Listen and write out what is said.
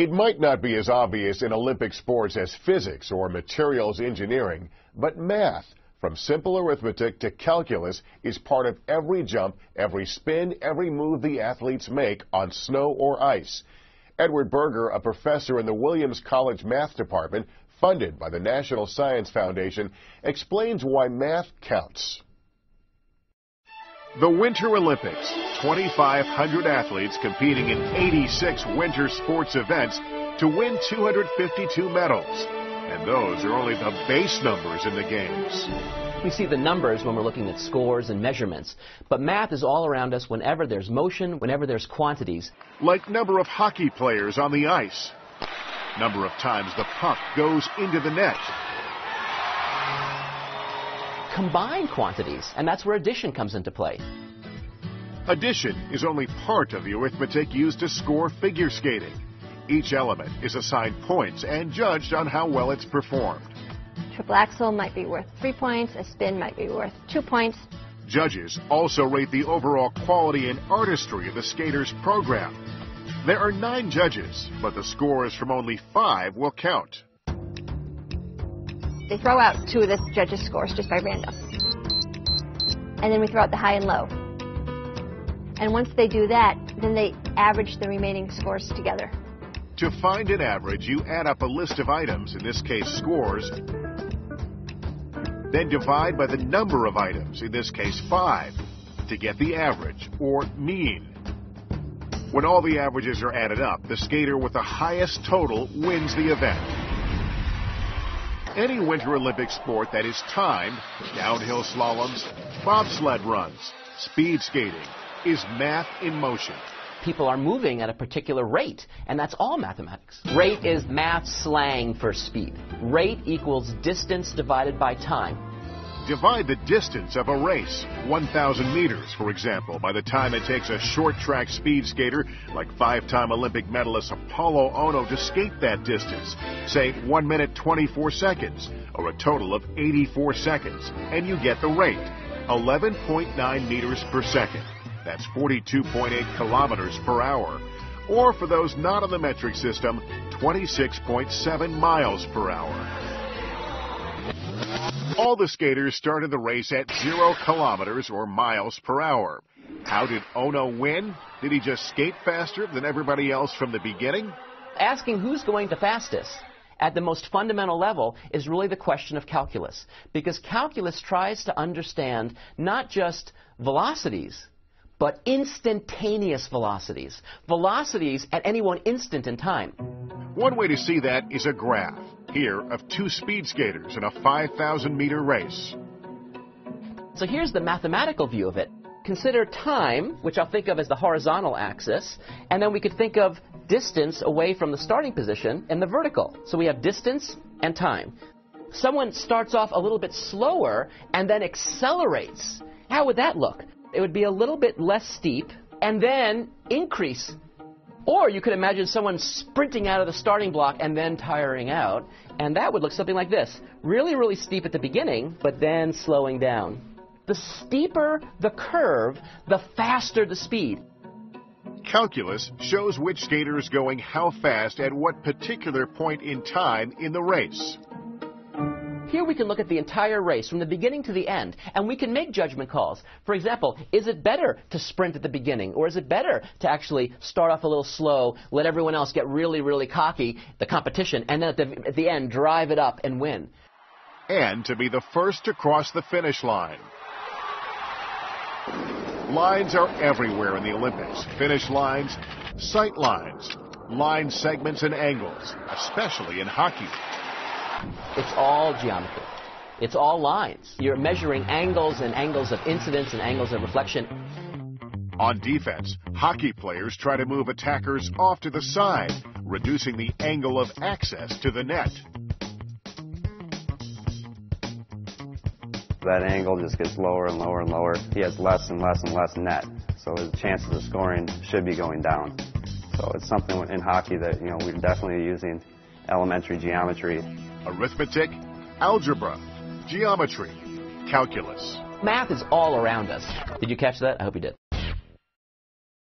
It might not be as obvious in Olympic sports as physics or materials engineering, but math, from simple arithmetic to calculus, is part of every jump, every spin, every move the athletes make on snow or ice. Edward Burger, a professor in the Williams College Math Department, funded by the National Science Foundation, explains why math counts. The Winter Olympics, 2,500 athletes competing in 86 winter sports events to win 252 medals. And those are only the base numbers in the games. We see the numbers when we're looking at scores and measurements, but math is all around us whenever there's motion, whenever there's quantities. Like number of hockey players on the ice, number of times the puck goes into the net, combine quantities, and that's where addition comes into play. Addition is only part of the arithmetic used to score figure skating. Each element is assigned points and judged on how well it's performed. Triple axel might be worth three points, a spin might be worth two points. Judges also rate the overall quality and artistry of the skater's program. There are nine judges, but the scores from only five will count. They throw out two of the judges' scores just by random. And then we throw out the high and low. And once they do that, then they average the remaining scores together. To find an average, you add up a list of items, in this case scores, then divide by the number of items, in this case five, to get the average, or mean. When all the averages are added up, the skater with the highest total wins the event. Any Winter Olympic sport that is timed, downhill slaloms, bobsled runs, speed skating, is math in motion. People are moving at a particular rate, and that's all mathematics. Rate is math slang for speed. Rate equals distance divided by time. Divide the distance of a race, 1,000 meters, for example, by the time it takes a short track speed skater like five time Olympic medalist Apolo Ohno to skate that distance. Say 1 minute 24 seconds, or a total of 84 seconds, and you get the rate 11.9 meters per second. That's 42.8 kilometers per hour. Or for those not on the metric system, 26.7 miles per hour. All the skaters started the race at zero kilometers or miles per hour. How did Ohno win? Did he just skate faster than everybody else from the beginning? Asking who's going the fastest at the most fundamental level is really the question of calculus. Because calculus tries to understand not just velocities, but instantaneous velocities. Velocities at any one instant in time. One way to see that is a graph, here of two speed skaters in a 5,000 meter race. So here's the mathematical view of it. Consider time, which I'll think of as the horizontal axis, and then we could think of distance away from the starting position in the vertical. So we have distance and time. Someone starts off a little bit slower and then accelerates. How would that look? It would be a little bit less steep and then increase or you could imagine someone sprinting out of the starting block and then tiring out, and that would look something like this. Really, really steep at the beginning, but then slowing down. The steeper the curve, the faster the speed. Calculus shows which skater is going how fast at what particular point in time in the race. Here we can look at the entire race from the beginning to the end, and we can make judgment calls. For example, is it better to sprint at the beginning, or is it better to actually start off a little slow, let everyone else get really, really cocky, the competition, and then at the, at the end drive it up and win? And to be the first to cross the finish line. Lines are everywhere in the Olympics. Finish lines, sight lines, line segments and angles, especially in hockey. It's all geometry. It's all lines. You're measuring angles and angles of incidence and angles of reflection. On defense, hockey players try to move attackers off to the side, reducing the angle of access to the net. That angle just gets lower and lower and lower. He has less and less and less net, so his chances of scoring should be going down. So it's something in hockey that you know we're definitely using elementary geometry arithmetic, algebra, geometry, calculus. Math is all around us. Did you catch that? I hope you did.